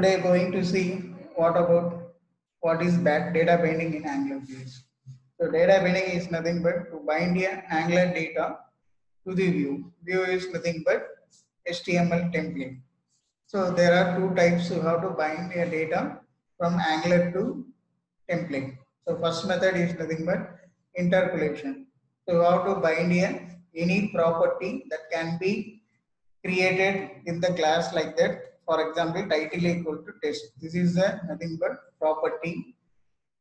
today going to see what about what is back data binding in Angular views. So data binding is nothing but to bind a Angular data to the view. View is nothing but HTML template. So there are two types of how to bind your data from Angular to template. So first method is nothing but interpolation. So how to bind a any property that can be created in the class like that. For example, title equal to test. This is a nothing but property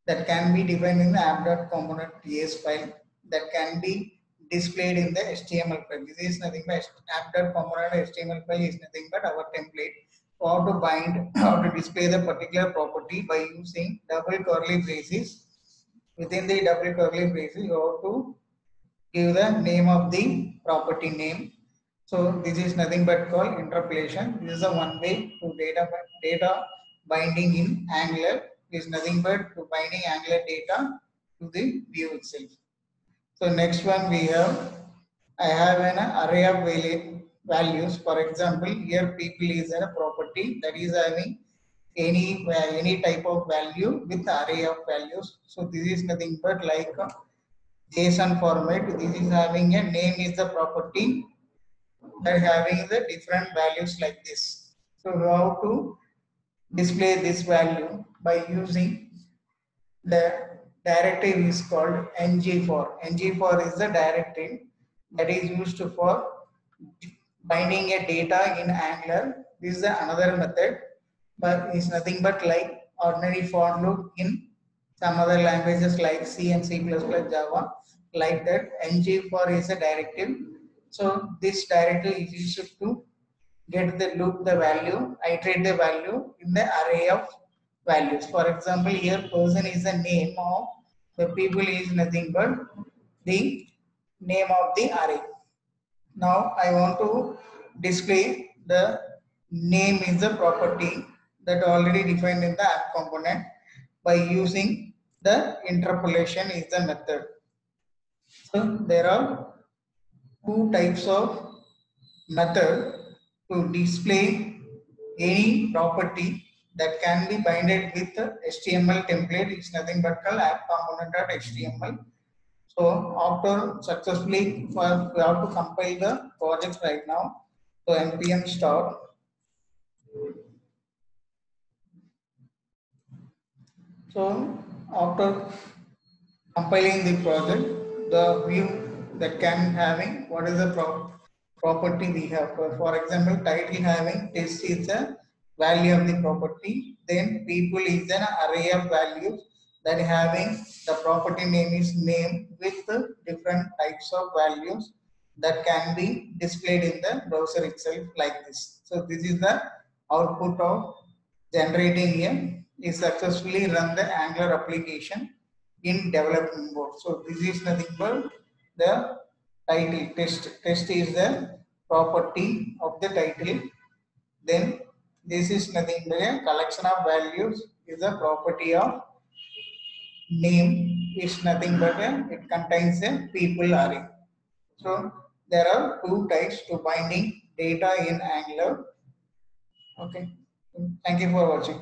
that can be defined in the app.component TS file that can be displayed in the HTML file. This is nothing but app.component HTML file is nothing but our template. How to bind, how to display the particular property by using double curly braces. Within the double curly braces, you have to give the name of the property name. So this is nothing but called interpolation. This is a one way to data data binding in Angular. Is nothing but to binding Angular data to the view itself. So next one we have I have an array of values. For example, here people is a property that is having any any type of value with array of values. So this is nothing but like JSON format. This is having a name is the property that having the different values like this. So how to display this value by using the directive is called ngFor. ngFor is the directive that is used for binding a data in Angular. This is another method, but it's nothing but like ordinary for loop in some other languages like C and C++, Java, like that. ngFor is a directive. So this directive is used to get the loop the value, iterate the value in the array of values. For example, here person is the name of the people is nothing but the name of the array. Now I want to display the name is the property that already defined in the app component by using the interpolation is the method. So there are two types of method to display any property that can be binded with HTML template is nothing but called app component.html. So after successfully we have to compile the project right now. So npm start. So after compiling the project, the view that can having what is the pro property we have. For example, title having test is the value of the property. Then people is an array of values that having the property name is name with the different types of values that can be displayed in the browser itself like this. So this is the output of generating here is successfully run the Angular application in development mode. So this is nothing but the title test. Test is the property of the title. Then this is nothing but a collection of values is a property of name is nothing but a, it contains a people array. So there are two types to binding data in Angular. Okay. Thank you for watching.